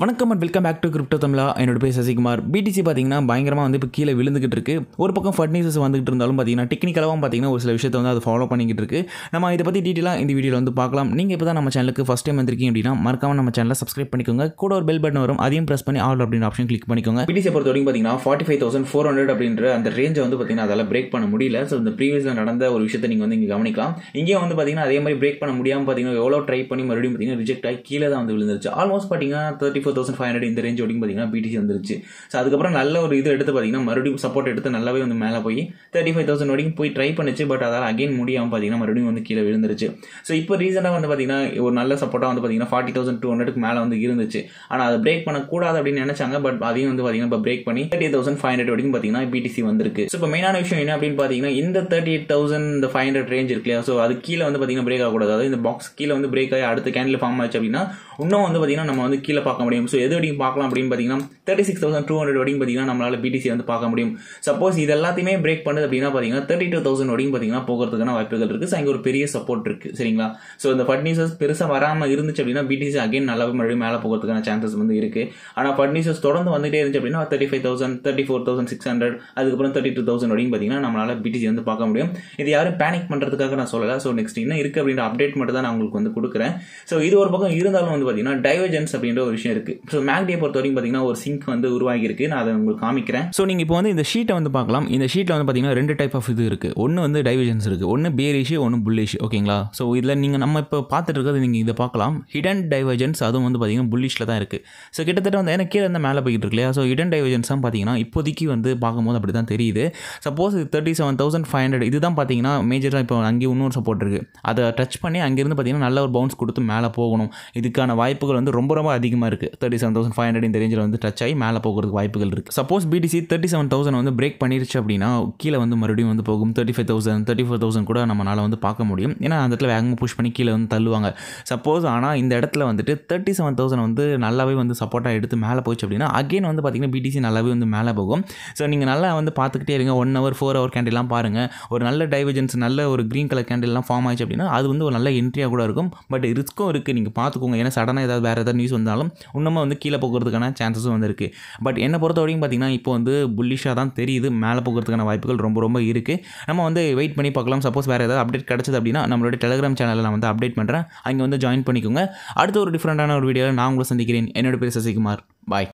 வணக்கம் and welcome back to crypto Tamizha என்னோட பேர் சசிகுமார். பிடிசி பார்த்தீங்கன்னா பயங்கரமாக வந்து இப்போ கீழே விழுந்துகிட்டு இருக்கு. ஒரு பக்கம் ஃபர்னிச்சர்ஸ் வந்துகிட்டு இருந்தாலும் பார்த்தீங்கன்னா டெக்னிக்கலாகவும் பார்த்தீங்கன்னா ஒரு சில விஷயத்தை வந்து அது ஃபாலோ பண்ணிக்கிட்டு இருக்கு. நம்ம இதை பற்றி டீட்டெயிலாக இந்த வீடியோவில் வந்து பார்க்கலாம். நீங்கள் இப்போ தான் நம்ம சேனலுக்கு ஃபஸ்ட் டைம் வந்திருக்கீங்க அப்படின்னா மறக்காம நம்ம சேனலை சப்ஸ்கிரைப் பண்ணிக்கோங்க. கூட ஒரு பெல் பட்டன் வரும். அதையும் ப்ரெஸ் பண்ணி ஆல் அப்படின்ற ஆப்ஷன் கிளிக் பண்ணிக்கோங்க. பிடிசி பொறுத்த வரைக்கும் பார்த்தீங்கன்னா forty five thousand four hundred அப்படின்ற அந்த ரேஞ்சை வந்து பார்த்தீங்கன்னா அதெல்லாம் பிரேக் பண்ண முடியல. ஸோ இந்த ப்ரீவியஸில் நடந்த ஒரு விஷயத்தை நீங்கள் வந்து இங்கே கவனிக்கலாம். இங்கேயும் வந்து பார்த்தீங்கன்னா அதே மாதிரி பிரேக் பண்ண முடியாமல் பார்த்தீங்கன்னா எவ்வளோ ட்ரை பண்ணி மறுபடியும் பார்த்தீங்கன்னா ரிஜெக்ட் ஆகி கீழே தான் வந்து விழுந்துருச்சு. ஆல்மோஸ்ட் பார்த்தீங்கன்னா thirty four thousand five hundred இந்த ரேஞ்ச் வரைக்கும் பார்த்தீங்கன்னா பிடிசி வந்துருச்சு. ஸோ அதுக்கப்புறம் நல்ல ஒரு இது எடுத்து பார்த்தீங்கன்னா மறுபடியும் சப்போர்ட் எடுத்து நல்லாவே வந்து மேலே போய் தேர்ட்டி ஃபைவ் தௌசண்ட் வரைக்கும் போய் ட்ரை பண்ணிச்சு. பட் அதால் அகைன் முடியாமல் பார்த்தீங்கன்னா மறுபடியும் வந்து கீழே விழுந்துருச்சு. ஸோ இப்போ ரீசெண்டாக வந்து பார்த்தீங்கன்னா ஒரு நல்ல சப்போர்ட்டாக வந்து பார்த்தீங்கன்னா ஃபார்ட்டி தௌசண்ட் டூ ஹண்ட்ரடுக்கு மேலே வந்து இருந்துச்சு. ஆனால் அதை பிரேக் பண்ணக்கூடாது அப்படின்னு நினைச்சாங்க. பட் அதையும் வந்து பார்த்தீங்கன்னா இப்போ பிரேக் பண்ணி தேர்ட்டி தௌசண்ட் ஃபைவ் ஹண்ட்ரட் வரைக்கும் பார்த்தீங்கன்னா பிடிசி வந்திருக்கு. ஸோ இப்போ மெயினான விஷயம் என்ன அப்படின்னு பார்த்தீங்கன்னா இந்த தேர்ட்டி எயிட் தௌசண்ட் இந்த ஃபைவ் ஹண்ட்ரட் ரேஞ்ச் இருக்கு இல்லையா? ஸோ அது கீழே வந்து பார்த்தீங்கன்னா பிரேக் ஆகக்கூடாது. அதாவது இந்த பாக்ஸ் கீழே வந்து பிரேக் ஆகி அடுத்த கேண்டில் ஃபார்ம் ஆச்சு அப்படின்னா இன்னும் வந்து பார்த்தீங்கன்னா நம்ம வந்து கீழே பார்க்க முடியும் ஸோ எது வரைக்கும் பார்க்கலாம் அப்படின்னு பார்த்தீங்கன்னா thirty six thousand two hundred வரைக்கும் பார்த்தீங்கன்னா நம்மளால் பிடிசி வந்து பார்க்க முடியும். சப்போஸ் இது எல்லாத்தையுமே பிரேக் பண்ணுது அப்படின்னா பார்த்தீங்கன்னா தேர்ட்டி டூ தௌசண்ட் வரைக்கும் பார்த்தீங்கன்னா போகிறதுக்கான வாய்ப்புகள் இருக்குது ஸோ அங்கே ஒரு பெரிய சப்போர்ட் இருக்குது சரிங்களா? ஸோ இந்த ஃபர்னிச்சர்ஸ் பெருசாக வராமல் இருந்துச்சு அப்படின்னா பிடிசி அகைன் நல்லாவே மறுபடியும் மேலே போகிறதுக்கான சான்சஸ் வந்து இருக்குது ஆனால் ஃபர்னிச்சர்ஸ் தொடர்ந்து வந்துட்டே இருந்துச்சு அப்படின்னா thirty five thousand thirty four thousand six hundred அதுக்கப்புறம் தேர்ட்டி டூ தௌசண்ட் வரைக்கும் பார்த்தீங்கன்னா நம்மளால் பிடிசி வந்து பார்க்க முடியும். இது யாரும் பேனிக் பண்ணுறதுக்காக நான் சொல்லலை. ஸோ நெக்ஸ்ட் என்ன இருக்குது அப்படின்ற அப்டேட் மட்டும் தான் நான் உங்களுக்கு வந்து கொடுக்குறேன். ஸோ இது ஒரு பக்கம் இருந்தாலும் வந்து பார்த்தீங்கன்னா டைவர்ஜென்ஸ் அப்படின்ற ஒரு விஷயம் இருக்குது ஸோ மேக்டே பொறுத்த வரைக்கும் பார்த்தீங்கன்னா ஒரு சிங்க் வந்து உருவாகியிருக்கு. நான் அதை உங்களுக்கு காமிக்கிறேன். ஸோ நீங்கள் இப்போ வந்து இந்த ஷீட்டை வந்து பார்க்கலாம். இந்த ஷீட்டில் வந்து பார்த்தீங்கன்னா ரெண்டு டைப் ஆஃப் இது இருக்குது ஒன்று வந்து டைவர்ஜன்ஸ் இருக்குது ஒன்று பேரிஷ் ஒன்று புல்லிஷ் ஓகேங்களா ஸோ இதில் நீங்கள் நம்ம இப்போ பார்த்துட்டு இருக்கிறது நீங்கள் இதை பார்க்கலாம். ஹிடன் டைவர்ஜன்ஸ் அதுவும் வந்து பார்த்தீங்கன்னா புல்லிஷில் தான் இருக்குது ஸோ கிட்டத்தட்ட வந்து ஏன்னா கீழே இருந்தால் மேலே போய்கிட்டு இருக்கு இல்லையா? ஸோ ஹிடன் டைவர்ஜன்ஸ் தான் பார்த்தீங்கன்னா இப்போதைக்கு வந்து பார்க்கும்போது அப்படி தான் தெரியுது. சப்போஸ் இது thirty seven thousand five hundred இதுதான் பார்த்தீங்கன்னா மேஜராக இப்போ அங்கேயும் இன்னொரு சப்போர்ட் இருக்குது அதை டச் பண்ணி அங்கேருந்து பார்த்தீங்கன்னா நல்ல ஒரு பவுன்ஸ் கொடுத்து மேலே போகணும். இதுக்கான வாய்ப்புகள் வந்து ரொம்ப ரொம்ப அதிகமாக இருக்குது thirty seven thousand five hundred இந்த ரேஞ்சில் வந்து டச் ஆகி மேலே போகிறதுக்கு வாய்ப்புகள் இருக்குது suppose BTC thirty seven thousand வந்து பிரேக் பண்ணிருச்சு அப்படின்னா கீழே வந்து மறுபடியும் வந்து போகும். Thirty five thousand thirty four thousand கூட நம்மளால் வந்து பார்க்க முடியும். ஏன்னா அந்த இடத்துல வேகமாக புஷ் பண்ணி கீழே வந்து தள்ளுவாங்க. சப்போஸ் ஆனால் இந்த இடத்துல வந்துட்டு தேர்ட்டி செவன் தௌசண்ட் வந்து நல்லாவே வந்து சப்போர்ட்டாக எடுத்து மேலே போச்சு அப்படின்னா அகைன் வந்து பார்த்திங்கன்னா பிடிசி நல்லாவே வந்து மேலே போகும். ஸோ நீங்கள் நல்லா வந்து பார்த்துக்கிட்டே இருங்க. ஒன் ஹவர் ஃபோர் ஹவர் கேண்டில்லாம் பாருங்கள் ஒரு நல்ல டைவர்ஜென்ஸ் நல்ல ஒரு க்ரீன் கலர் கேண்டில்லாம் ஃபார்ம் ஆயிடுச்சு அப்படின்னா அது வந்து ஒரு நல்ல என்ட்ரியாக கூட இருக்கும். பட் ரிஸ்க்கும் இருக்குது நீங்கள் பார்த்துக்கோங்க. ஏன்னா சடனாக ஏதாவது வேறு ஏதாவது நியூஸ் வந்தாலும் இன்னமும் வந்து கீழே போகிறதுக்கான சான்சஸும் வந்து இருக்குது பட் என்னை பொறுத்த வரைக்கும் பார்த்தீங்கன்னா இப்போ வந்து புல்லிஷாக தான் தெரியுது. மேலே போகிறதுக்கான வாய்ப்புகள் ரொம்ப ரொம்ப இருக்குது நம்ம வந்து வெயிட் பண்ணி பார்க்கலாம். சப்போஸ் வேறு ஏதாவது அப்டேட் கிடச்சது அப்படின்னா நம்மளோட டெலிகிராம் சேனலில் நான் வந்து அப்டேட் பண்ணுறேன் அங்கே வந்து ஜாயின் பண்ணிக்கோங்க. அடுத்த ஒரு டிஃப்ரெண்ட்டான ஒரு வீடியோவில் நான் உங்களை சந்திக்கிறேன். என்னோட பேர் சசிகுமார். பாய்